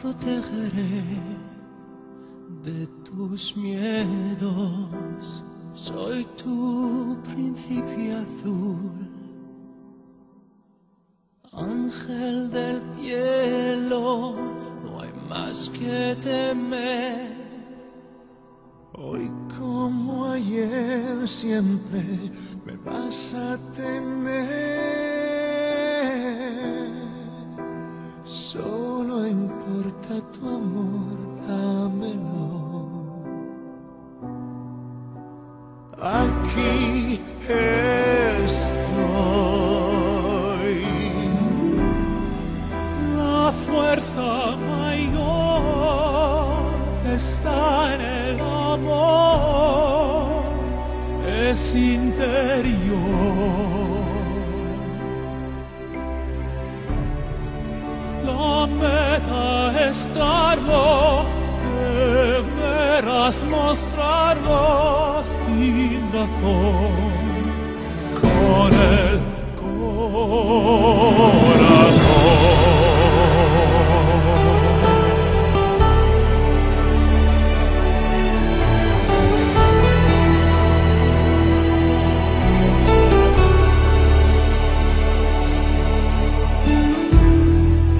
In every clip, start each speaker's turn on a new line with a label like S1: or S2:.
S1: te protegeré de tus miedos. Soy tu príncipe azul, ángel del cielo, no hay más que temer. Hoy como ayer siempre me vas a tener. Aquí estoy. La fuerza mayor está en el amor, es interior. Mostrarlo sin razón, con el corazón.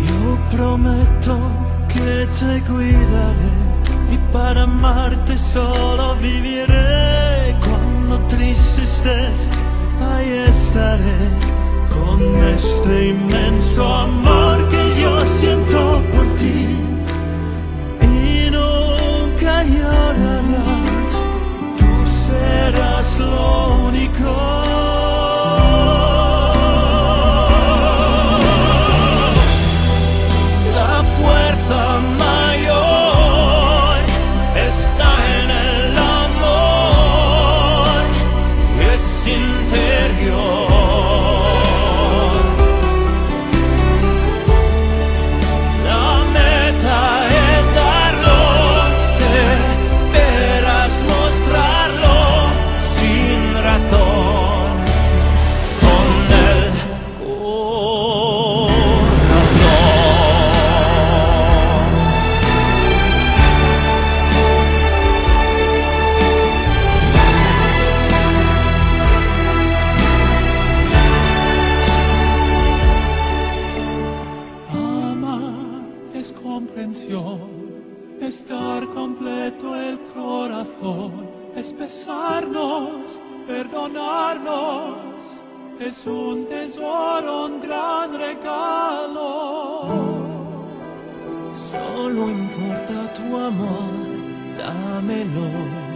S1: Yo prometo que te cuidaré para amarte solo viviré. Cuando triste estés, ahí estaré con este inmenso amor comprensión, estar completo el corazón, es besarnos, perdonarnos, es un tesoro, un gran regalo. Solo importa tu amor, dámelo.